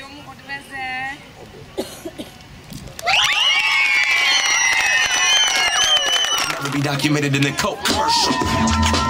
Jom Odraza. Never be documented in the court commercial.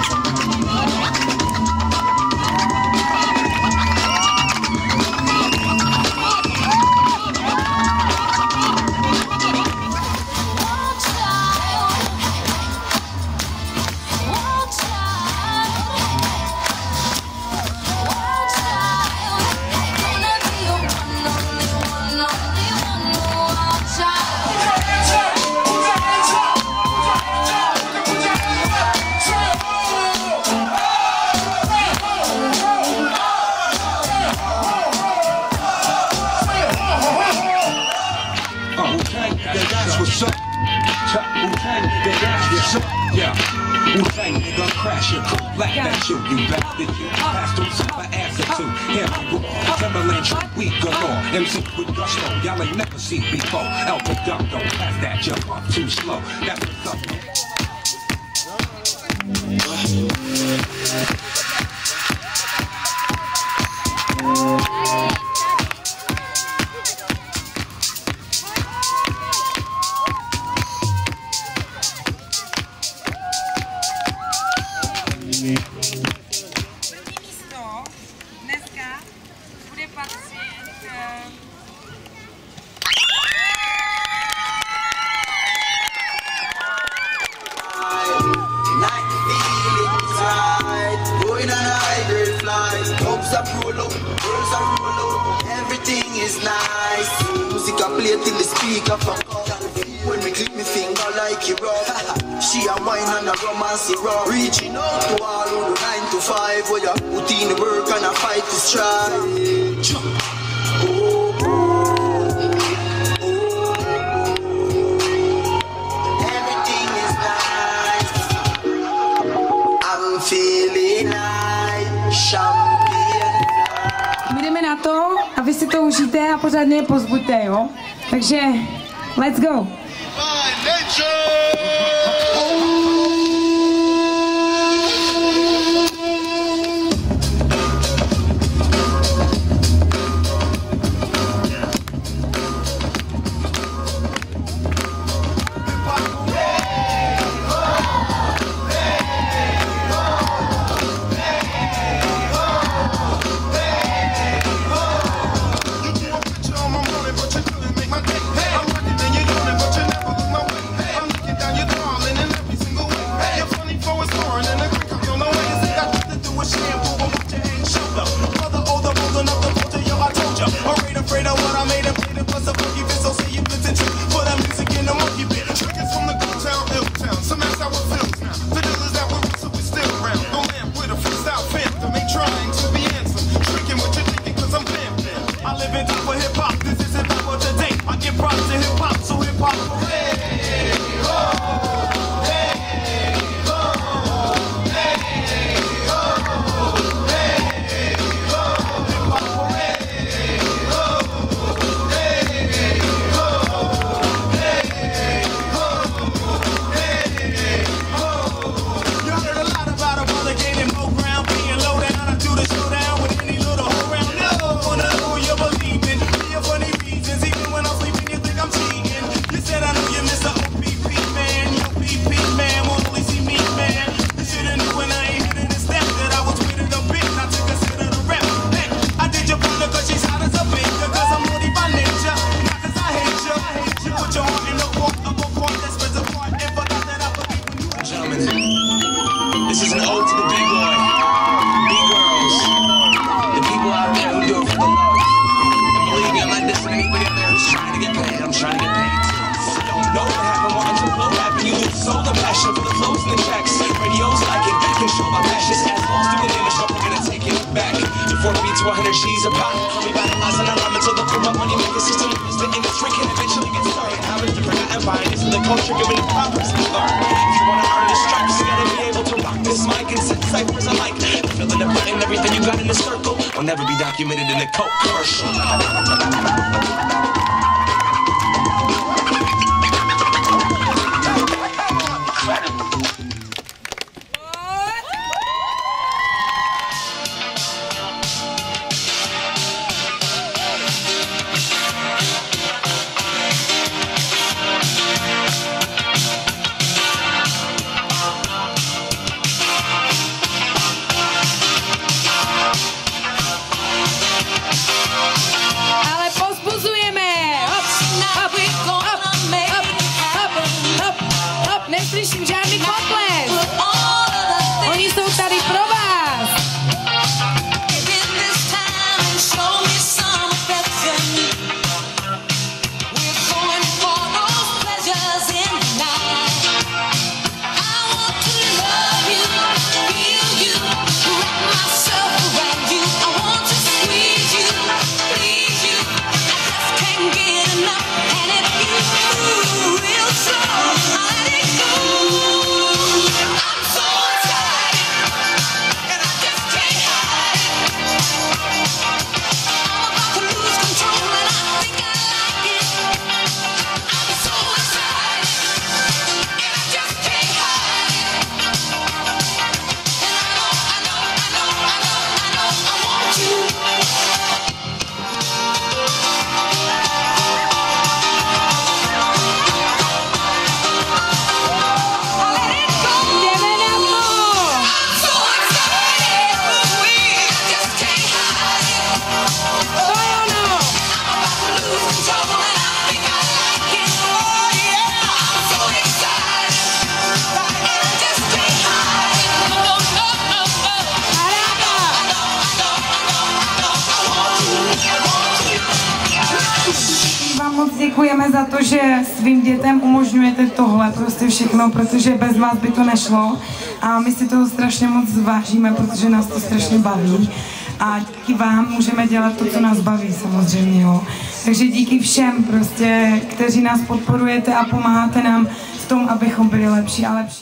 show you back that you. Passed through stuff I asked to him Timberland trip we galore MC with gusto. Y'all ain't never seen before. El Redondo pass that jump off too slow. That's what's up. man. speak up from When we click me finger like it rough She a wine and a romance it rough Reaching out to all on the 9 to 5 Where you put in the work and a fight to strive Jump. Budeme na to a vy si to užijte a pořádně je pozbuďte, jo? Takže let's go! 24 beats, 100 G's a pop. Me by the lines and I rhyme until the crew my money making system is the industry can eventually get started. How is different I empire? This is the culture giving the progress learn. If you want to earn the stripes, you gotta be able to rock this mic and set ciphers alike. Feeling the button, everything you got in the circle will never be documented in a coke commercial. Děkujeme za to, že svým dětem umožňujete tohle, prostě všechno, protože bez vás by to nešlo. A my si toho strašně moc vážíme, protože nás to strašně baví. A díky vám můžeme dělat to, co nás baví samozřejmě, jo. Takže díky všem prostě, kteří nás podporujete a pomáháte nám v tom, abychom byli lepší a lepší.